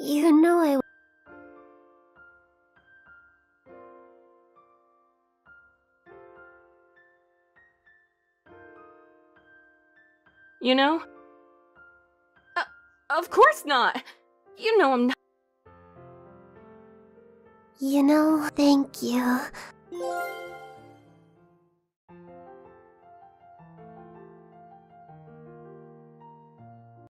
You know I. You know? Uh, of course not! You know I'm not. You know, thank you.